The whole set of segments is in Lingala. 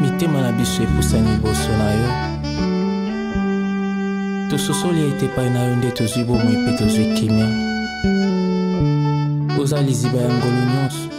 mitema na biso epusani liboso na yo tososoli ete epai na yo nde tozwi bomoi mpe tozwi kimia oza liziba ya ngolu nyonso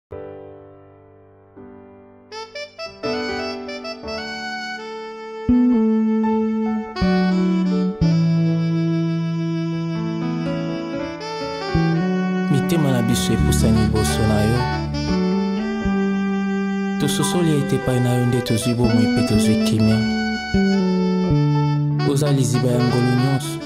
mitema na biso epusani liboso na yo tososoli ete epai na yo nde tozwi bomoi mpe tozwi kimia oza liziba ya ngolu nyonso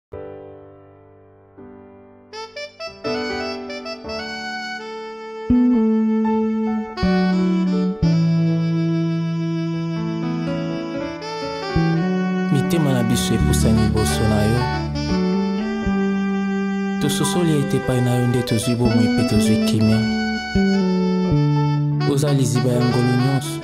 mitema na biso epusani liboso na yo tososoli ete epai na yo nde tozwi bomoi mpe tozwi kimia oza liziba ya ngolu nyonso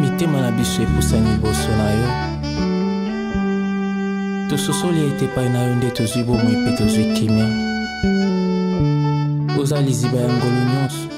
mitema na biso epusani liboso na yo tososoli ete epai na yo nde tozwi bomoi mpe tozwi kimia oza liziba ya ngolu nyonso